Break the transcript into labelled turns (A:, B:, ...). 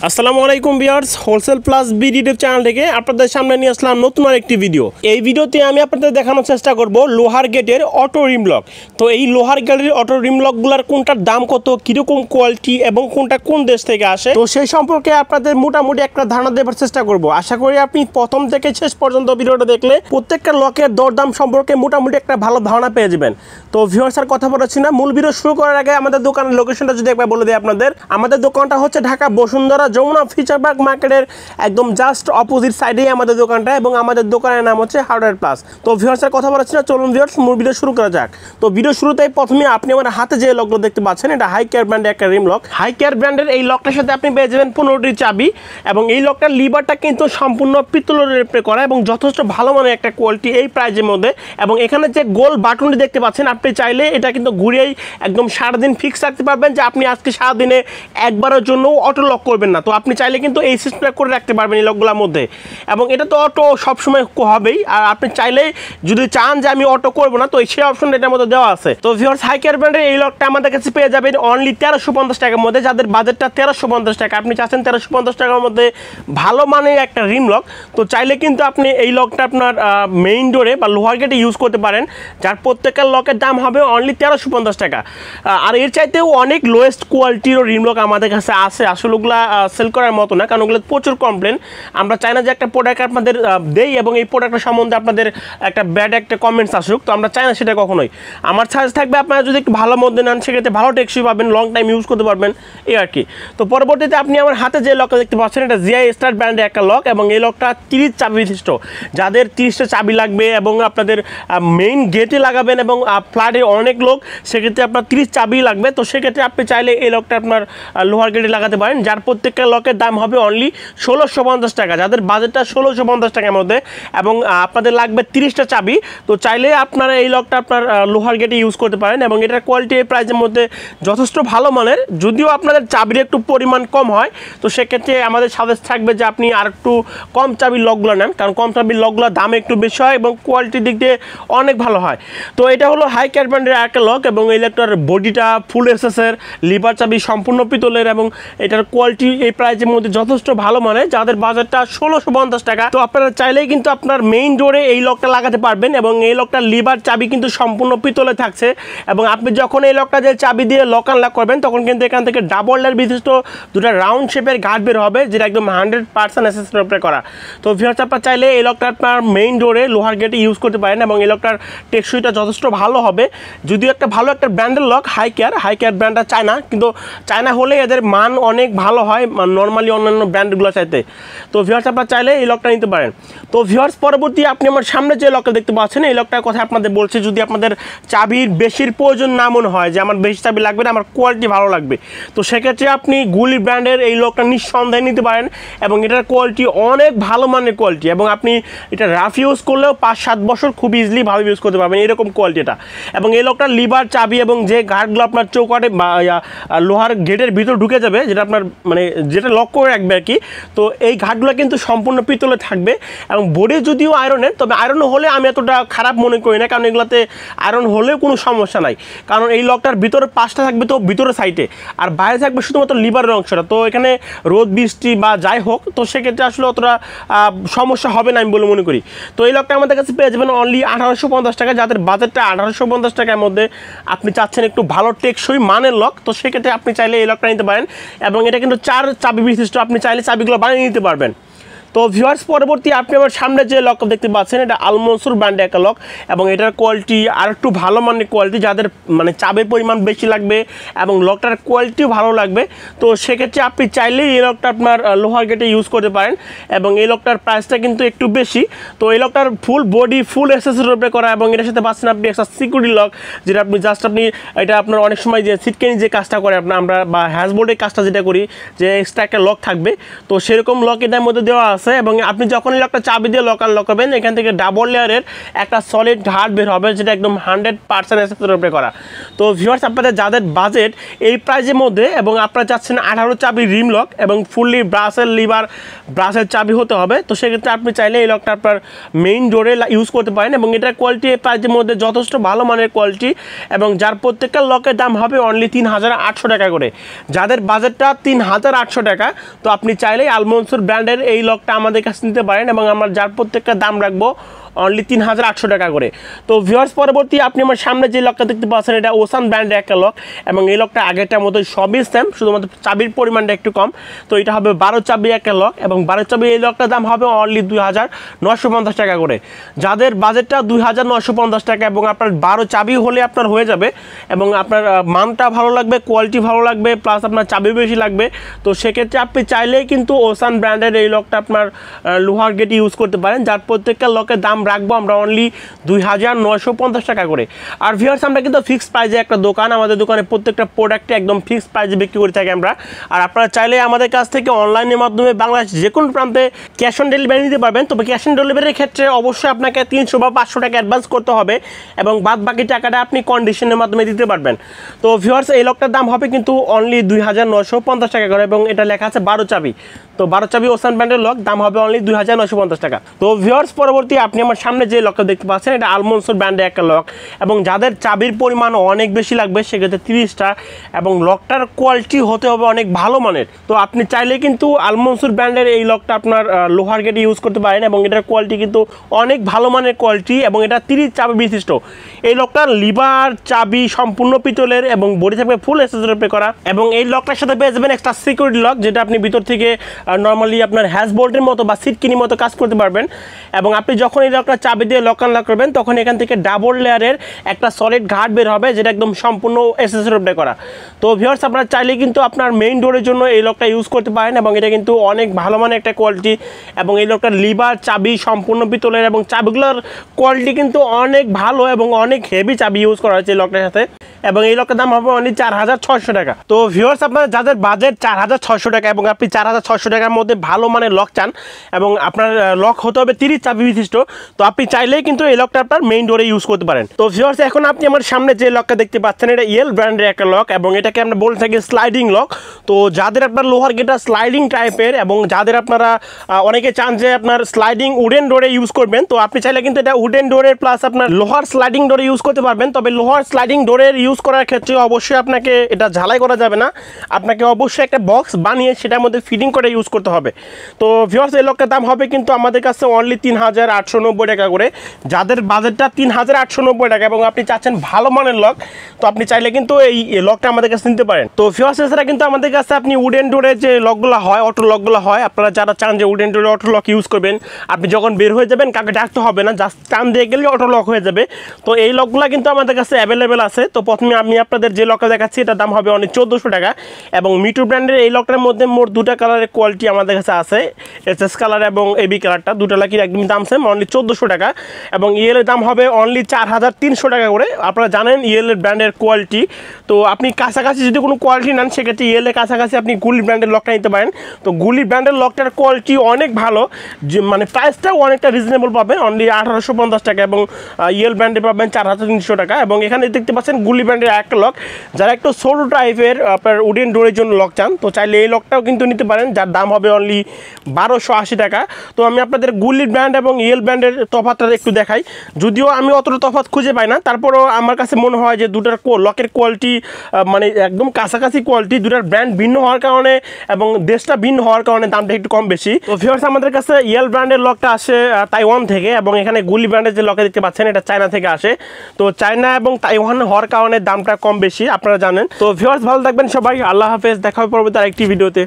A: আসসালামু আলাইকুম bears wholesale plus B YouTube channel থেকে আপনাদের সামনে নিয়ে আসলাম নতুন আরেকটি ভিডিও এই ভিডিওতে আমি আপনাদের দেখানোর চেষ্টা করব লোহার গেটের অটো রিম লক তো এই লোহার গেটের অটো রিম লকগুলোর কোনটার দাম কত, কীরকম কোয়ালিটি এবং কোনটা কোন দেশ থেকে আসে? তো সেই সম্পর্কে আপনাদের মোটামুটি একটা ধারণা দেওয়ার চেষ্টা করব। আশা করি আপনি প্রথম থেকে শেষ পর্যন্ত ভিডিওটা দেখলে প্রত্যেকটা লকের দরদাম সম্পর্কে মোটামুটি একটা ভালো ধারণা পেয়ে যাবেন। তো ভিউয়ার্স আর কথা বলেছি না, মূল ভিডিও শুরু করার আগে আমাদের দোকানের লোকেশনটা যদি একবার বলে দিই আপনাদের, আমাদের দোকানটা হচ্ছে ঢাকা বসুন্ধরা যমুনা ফিচার পার্ক মার্কেটের একদম জাস্ট অপোজিট সাইডেই আমাদের দোকানটা এবং আমাদের দোকানের নাম হচ্ছে হার্ডওয়্যার প্লাস তো ভিউয়ার্সের কথা বলেছি না চলুন ভিউয়ার্স মূল ভিডিও শুরু করা যাক। তো ভিডিও শুরুতেই প্রথমে আপনি আমার হাতে যে লকগুলো দেখতে পাচ্ছেন, এটা হাই কেয়ার ব্র্যান্ডের একটা রিম লক হাই কেয়ার ব্র্যান্ডের এই লকটার সাথে আপনি পেয়ে যাবেন পনেরোটি চাবি এবং এই লকটার লিভারটা কিন্তু সম্পূর্ণ পিতলের রেপে করা এবং যথেষ্ট ভালো মানের একটা কোয়ালিটি এই প্রাইজের মধ্যে। এবং এখানে যে গোল বাটনটি দেখতে পাচ্ছেন, আপনি চাইলে এটা কিন্তু ঘুরিয়েই একদম সারাদিন ফিক্স রাখতে পারবেন যে আপনি আজকে সারাদিনে একবারের জন্য অটো লক করবেন তো আপনি চাইলে কিন্তু এই সিস্টেমটা করে রাখতে পারবেন এই লকগুলোর মধ্যে। এবং এটা তো অটো সবসময় হবেই। আর আপনি চাইলে যদি চান যে আমি অটো করব না, তো সেই অপশনটা এটার মধ্যে দেওয়া আছে। তো ভিওর হাইকার ব্র্যান্ডের এই লকটা আমাদের কাছে পেয়ে যাবেন অনলি তেরোশো পঞ্চাশ টাকার মধ্যে। যাদের বাজেটটা তেরোশো পঞ্চাশ টাকা, আপনি চাচ্ছেন তেরোশো পঞ্চাশ টাকার মধ্যে ভালো মানের একটা রিম লক তো চাইলে কিন্তু আপনি এই লকটা আপনার মেইন ডোরে বা লোহার গেটে ইউজ করতে পারেন, যার প্রত্যেকটা লকের দাম হবে অনলি তেরোশো পঞ্চাশ টাকা। আর এর চাইতেও অনেক লোয়েস্ট কোয়ালিটিরও রিম লক আমাদের কাছে আছে। আসলে ওগুলা সেল করার মতো না, কারণ ওগুলো প্রচুর কমপ্লেন আমরা চাই না যে একটা প্রোডাক্ট আপনাদের দেই এবং এই প্রোডাক্টের সম্বন্ধে আপনাদের একটা ব্যাড একটা কমেন্টস আসুক, তো আমরা চাই না সেটা কখনোই। আমার সাজেস্ট থাকবে আপনারা যদি একটু ভালো মধ্যে নেন, সেক্ষেত্রে ভালো টেকসই পাবেন লং টাইম ইউজ করতে পারবেন, এই আর কি। তো পরবর্তীতে আপনি আমার হাতে যে লকটা দেখতে পাচ্ছেন, এটা জিআই স্টার ব্র্যান্ডের একটা লক এবং এই লকটা তিরিশ চাবি বিশিষ্ট যাদের তিরিশটা চাবি লাগবে এবং আপনাদের মেইন গেটে লাগাবেন এবং ফ্ল্যাটে অনেক লোক, সেক্ষেত্রে আপনার তিরিশ চাবি লাগবে। তো সেক্ষেত্রে আপনি চাইলে এই লকটা আপনার লোহার গেটে লাগাতে পারেন, যার প্রত্যেকটা লকের দাম হবে অনলি ষোলোশো পঞ্চাশ টাকা। যাদের বাজেটটা ষোলোশো পঞ্চাশ টাকার মধ্যে এবং আপনাদের লাগবে তিরিশটা চাবি, তো চাইলে আপনারা এই লকটা আপনার লোহার গেটে ইউজ করতে পারেন এবং এটার কোয়ালিটি প্রাইসের মধ্যে যথেষ্ট ভালো মানের। যদিও আপনাদের চাবির একটু পরিমাণ কম হয়, তো সেক্ষেত্রে আমাদের সাজেস্ট থাকবে যে আপনি আর একটু কম চাবির লকগুলো নেন, কারণ কম চাবির লকগুলোর দাম একটু বেশি হয় এবং কোয়ালিটির দিক দিয়ে অনেক ভালো হয়। তো এটা হলো হাই ক্যাট ব্র্যান্ডের একটা লক এবং এই লকটার বডিটা ফুল এসএসের লিভার চাবি সম্পূর্ণ পিতলের এবং এটার কোয়ালিটি এই প্রাইসের মধ্যে যথেষ্ট ভালো মানে যাদের বাজারটা ষোলোশো পঞ্চাশ টাকা। তো আপনারা চাইলেই কিন্তু আপনার মেইন ডোরে এই লকটা লাগাতে পারবেন এবং এই লকটার লিভার চাবি কিন্তু সম্পূর্ণ পিতলে থাকছে। এবং আপনি যখন এই লকটা যে চাবি দিয়ে লক আনলক করবেন, তখন কিন্তু এখান থেকে ডাবল লেয়ার বিশিষ্ট দুটো রাউন্ড শেপের গার্ড বের হবে, যেটা একদম হান্ড্রেড পার্সেন্ট এসেসের উপরে করা। তো ভিউয়ার্স আপনার চাইলে এই লকটা আপনার মেইন ডোরে লোহার গেটে ইউজ করতে পারেন এবং এই লকটার টেকসইটা যথেষ্ট ভালো হবে। যদিও একটা ভালো একটা ব্র্যান্ডের lock high care high care ব্র্যান্ডটা China, কিন্তু চায়না হলে এদের মান অনেক ভালো হয়। নর্মালি অন্যান্য ব্র্যান্ডগুলো চাইতে। তো ভিউয়ার্স আপনার চাইলে এই লকটা নিতে পারেন। তো ভিউয়ার্স পরবর্তী আপনি আমার সামনে যে লকটা দেখতে পাচ্ছেন, এই লকটার কথা আপনাদের বলছি, যদি আপনাদের চাবির বেশির প্রয়োজন না মনে হয়, যে আমার বেশি চাবি লাগবে না, আমার কোয়ালিটি ভালো লাগবে। তো সেক্ষেত্রে আপনি গুলি ব্র্যান্ডের এই লকটা নিঃসন্দেহে নিতে পারেন এবং এটার কোয়ালিটি অনেক ভালো মানের কোয়ালিটি এবং আপনি এটা রাফ ইউজ করলেও পাঁচ সাত বছর খুব ইজিলি ভালো ইউজ করতে পারবেন এরকম কোয়ালিটিটা এবং এই লকটার লিভার চাবি এবং যে গার্ডগুলো আপনার চৌকাটে লোহার গেটের ভিতর ঢুকে যাবে, যেটা আপনার মানে যেটা লক করে রাখবে আর কি, তো এই ঘাটগুলো কিন্তু সম্পূর্ণ পিতলে থাকবে এবং বোর্ডে যদিও আয়রনের তবে আয়রন হলে আমি এতটা খারাপ মনে করি না, কারণ এগুলোতে আয়রন হলেও কোনো সমস্যা নাই। কারণ এই লকটার ভিতরে পাশটা থাকবে তো ভিতরে সাইডে আর বাইরে থাকবে শুধুমাত্র লিভারের অংশটা। তো এখানে রোদ, বৃষ্টি বা যাই হোক, তো সেক্ষেত্রে আসলে অতটা সমস্যা হবে না আমি বলে মনে করি। তো এই লকটা আমাদের কাছে পেয়ে যাবেন অনলি আঠারোশো পঞ্চাশ টাকা, যাদের বাজেটটা আঠারোশো পঞ্চাশ টাকার মধ্যে আপনি চাচ্ছেন একটু ভালো টেকসই মানের লক তো সেক্ষেত্রে আপনি চাইলে এই লকটা নিতে পারেন। এবং এটা কিন্তু চার চাবি বিশিষ্ট আপনি চাইলে চাবিগুলো বানিয়ে নিতে পারবেন। তো ভিউয়ার্স পরবর্তী আপনি আমার সামনে যে লক দেখতে পাচ্ছেন, এটা আলমনসুর ব্র্যান্ডে একটা লক এবং এটার কোয়ালিটি আর একটু ভালো মানের কোয়ালিটি যাদের মানে চাবের পরিমাণ বেশি লাগবে এবং লকটার কোয়ালিটিও ভালো লাগবে। তো সেক্ষেত্রে আপনি চাইলেই এই লকটা আপনার লোহার গেটে ইউজ করতে পারেন, এবং এই লকটার প্রাইসটা কিন্তু একটু বেশি। তো এই লকটার ফুল বডি ফুল এক্সেসের উপরে করা, এবং এটার সাথে পাচ্ছেন আপনি একটা সিকিউরিটি লক যেটা আপনি জাস্ট আপনি, এটা আপনার অনেক সময় যে সিটকেনি যে কাজটা করে আপনার, আমরা বা হ্যাশবোর্ডের কাজটা যেটা করি, যে এক্সট্রা একটা লক থাকবে। তো সেরকম লক এটার মধ্যে দেওয়া আছে আছে এবং আপনি যখন লকটা চাবি দিয়ে লক আনলক করবেন, এখান থেকে ডাবল লেয়ারের একটা সলিড হার্ড বের হবে, যেটা একদম হান্ড্রেড পার্সেন্ট উপরে করা। তো ভিউয়ার্স আপনাদের যাদের বাজেট এই প্রাইজের মধ্যে এবং আপনারা চাচ্ছেন আঠারো চাবি রিম লক এবং ফুললি ব্রাসের লিভার ব্রাসের চাবি হতে হবে, তো সেক্ষেত্রে আপনি চাইলে এই লকটা আপনার মেইন ডোরে ইউজ করতে পারেন এবং এটার কোয়ালিটি এই প্রাইজের মধ্যে যথেষ্ট ভালো মানের কোয়ালিটি এবং যার প্রত্যেকটা লকের দাম হবে অনলি তিন হাজার আটশো টাকা করে। যাদের বাজেটটা তিন হাজার আটশো টাকা, তো আপনি চাইলেই আলমনসুর ব্র্যান্ডের এই লকটা আমাদের কাছে নিতে পারেন এবং আমরা যার প্রত্যেকটা দাম রাখব অনলি তিন হাজার আটশো টাকা করে। তো ভিউয়ার্স পরবর্তী আপনি আমার সামনে যে লকটা দেখতে পাচ্ছেন, এটা ওসান ব্র্যান্ডের একটা লক এবং এই লকটা আগেরটার মতো সবই সেম শুধুমাত্র চাবির পরিমাণটা একটু কম। তো এটা হবে বারো চাবি একটা লক এবং বারো চাবি এই লকটার দাম হবে অনলি দুই হাজার নশো পঞ্চাশ টাকা করে। যাদের বাজেটটা দুই হাজার নশো পঞ্চাশ টাকা এবং আপনার বারো চাবি হলে আপনার হয়ে যাবে এবং আপনার মানটা ভালো লাগবে কোয়ালিটি ভালো লাগবে প্লাস আপনার চাবি বেশি লাগবে। তো সেক্ষেত্রে আপনি চাইলেই কিন্তু ওসান ব্র্যান্ডের এই লকটা আপনার আহ, লোহার গেট ইউজ করতে পারেন যার প্রত্যেকটা লকের দাম রাখব আমরা অনলি দুই হাজার নয়শো পঞ্চাশ টাকা করে। আর ভিউয়ার্স আমরা কিন্তু ফিক্সড প্রাইজে একটা দোকান আমাদের দোকানে প্রত্যেকটা প্রোডাক্টে একদম ফিক্সড প্রাইজে বিক্রি করে থাকি আমরা। আর আপনারা চাইলে আমাদের কাছ থেকে অনলাইনের মাধ্যমে বাংলাদেশ যে কোনো প্রান্তে ক্যাশ অন ডেলিভারি নিতে পারবেন। তবে ক্যাশ অন ডেলিভারির ক্ষেত্রে অবশ্যই আপনাকে তিনশো বা পাঁচশো টাকা অ্যাডভান্স করতে হবে এবং বাদ বাকি টাকাটা আপনি কন্ডিশনের মাধ্যমে দিতে পারবেন। তো ভিউয়ার্স এই লকটার দাম হবে কিন্তু অনলি দুই হাজার নয়শো পঞ্চাশ টাকা করে এবং এটা লেখা আছে বারো চাবি। তো বারো চাবি ওসান ব্র্যান্ডের লক দাম হবে অনলি দুই হাজার নয়শো পঞ্চাশ টাকা। তো ভিউয়ার্স পরবর্তী আপনি আমার সামনে যে লকটা দেখতে পাচ্ছেন, এটা আলমনসোর ব্র্যান্ডের একটা লক এবং যাদের চাবির পরিমাণ অনেক বেশি লাগবে, সেক্ষেত্রে তিরিশটা। এবং লকটার কোয়ালিটি হতে হবে অনেক ভালো মানের। তো আপনি চাইলে কিন্তু আলমনসুর ব্র্যান্ডের এই লকটা আপনার লোহার গেটে ইউজ করতে পারেন এবং এটার কোয়ালিটি কিন্তু অনেক ভালো মানের কোয়ালিটি এবং এটা তিরিশ চাবি বিশিষ্ট। এই লকটার লিভার চাবি সম্পূর্ণ পিতলের এবং বডি থাকবে ফুল এসেসরি করা। এবং এই লকটার সাথে পেয়ে যাবেন এক্সট্রা সিকিউরিটি লক যেটা আপনি ভিতর থেকে নর্মালি আপনার হ্যাশ বোল্টের মতো বা সিটকিনির মতো কাজ করতে পারবেন। এবং আপনি যখন এই লকটা চাবি দিয়ে লক আনলক করবেন, তখন এখান থেকে ডাবল লেয়ারের একটা সলিড ঘাট বের হবে, যেটা একদম সম্পূর্ণ এসেসরি করা তো ভিউয়ার্স আপনারা চাইলে কিন্তু আপনার মেইন ডোরের জন্য এই লকটা ইউজ করতে পারেন এবং এটা কিন্তু অনেক ভালো মানের একটা কোয়ালিটি এবং এই লকটার লিভার চাবি সম্পূর্ণ পিতলের এবং চাবিগুলোর কোয়ালিটি কিন্তু অনেক ভালো এবং অনেক হেভি চাবি ইউজ করা হয়েছে এই লকটার সাথে। এবং এই লকের দাম হবে অনলি চার হাজার ছয়শো টাকা। তো ভিউয়ার্স আপনার যাদের বাজেট চার হাজার ছশো টাকা এবং আপনি চার হাজার ছয়শো টাকার মধ্যে ভালো মানের লক চান এবং আপনার লক হতে হবে তিরিশ চাবি বিশিষ্ট তো আপনি চাইলেই কিন্তু এই লকটা আপনার মেইন ডোরে ইউজ করতে পারেন। তো ভিউয়ার্স এখন আপনি আমার সামনে যে লকটা দেখতে পাচ্ছেন, এটা ইয়েল ব্র্যান্ডের একটা লক এবং এটাকে আমরা বলে থাকি স্লাইডিং লক তো যাদের আপনার লোহার গেটা স্লাইডিং টাইপের এবং যাদের আপনারা অনেকে চান যে আপনার স্লাইডিং উডেন ডোরে ইউজ করবেন, তো আপনি চাইলে কিন্তু এটা উডেন ডোরের প্লাস আপনার লোহার স্লাইডিং ডোরে ইউজ করতে পারবেন। তবে লোহার স্লাইডিং ডোরের ইউজ করার ক্ষেত্রে অবশ্যই আপনাকে এটা ঝালাই করা যাবে না। আপনাকে অবশ্যই একটা বক্স বানিয়ে সেটার মধ্যে ফিটিং করে ইউজ করতে হবে। তো ভিউয়ার্স এই লকের দাম হবে কিন্তু আমাদের কাছে অনলি তিন হাজার আটশো নব্বই টাকা করে। যাদের বাজেটটা তিন হাজার আটশো নব্বই টাকা এবং আপনি চাচ্ছেন ভালো মানের লক তো আপনি চাইলে কিন্তু এই লকটা আমাদের কাছে নিতে পারেন। তো ভিউয়ার্স এছাড়া কিন্তু আমাদের কাছে আপনি উডেন ডোরের যে লকগুলো হয় অটো লকগুলো হয়, আপনারা যারা চান যে উডেন ডোরে অটো লক ইউজ করবেন, আপনি যখন বের হয়ে যাবেন, কাউকে ডাকতে হবে না জাস্ট টান দিয়ে গেলে অটো লক হয়ে যাবে। তো এই লকগুলো কিন্তু আমাদের কাছে অ্যাভেলেবেল আছে। তো প্রথমে আমি আপনাদের যে লকটা দেখাচ্ছি, এটার দাম হবে অনেক চোদ্দোশো টাকা এবং মিটু ব্র্যান্ডের এই লকটার মধ্যে মোট দুটা কালারের কোয়ালিটি আমাদের কাছে আছে। এস এস কালার এবং এবি কালারটা, দুটো লাকির একদম দাম সেম অনলি চোদ্দোশো টাকা। এবং ইয়েলের দাম হবে অনলি চার হাজার তিনশো টাকা করে। আপনারা জানেন ইয়েলের ব্র্যান্ডের কোয়ালিটি তো আপনি কাছাকাছি যদি কোনো কোয়ালিটি নেন, সেক্ষেত্রে ইয়েলের কাছাকাছি আপনি গুলি ব্র্যান্ডের লকটা নিতে পারেন। তো গুলি ব্র্যান্ডের লকটার কোয়ালিটি অনেক ভালো। মানে প্রাইসটাও অনেকটা রিজনেবল পাবেন অনলি আঠারোশো পঞ্চাশ টাকা এবং ইয়েল ব্র্যান্ডে পাবেন চার হাজার তিনশো টাকা। এবং এখানে দেখতে পাচ্ছেন গুলি ব্র্যান্ডের একটা লক যারা একটু ছোটো টাইপের আপনার উডেন ডোরের জন্য লক চান, তো চাইলে এই লকটাও কিন্তু নিতে পারেন। যার দাম হবে অনলি বারোশো আশি টাকা। তো আমি আপনাদের গুলি ব্র্যান্ড এবং ইয়েল ব্র্যান্ডের তফাতটা একটু দেখাই। যদিও আমি অতটা তফাৎ খুঁজে পাই না, তারপরেও আমার কাছে মনে হয় যে দুটার লকের কোয়ালিটি মানে একদম কাছাকাছি কোয়ালিটি দুটার ব্র্যান্ড ভিন্ন হওয়ার কারণে এবং দেশটা ভিন্ন হওয়ার কারণে দামটা একটু কম বেশি। তো ভিউয়ার্স আমাদের কাছে ইয়েল ব্র্যান্ডের লকটা আসে তাইওয়ান থেকে এবং এখানে গুলি ব্র্যান্ডের যে লকে দেখতে পাচ্ছেন, এটা চায়না থেকে আসে। তো চায়না এবং তাইওয়ান হওয়ার কারণে দামটা কম বেশি, আপনারা জানেন। তো ভিউয়ার্স ভালো থাকবেন সবাই, আল্লাহ হাফেজ, দেখা হবে পরবর্তী আরেকটি ভিডিওতে।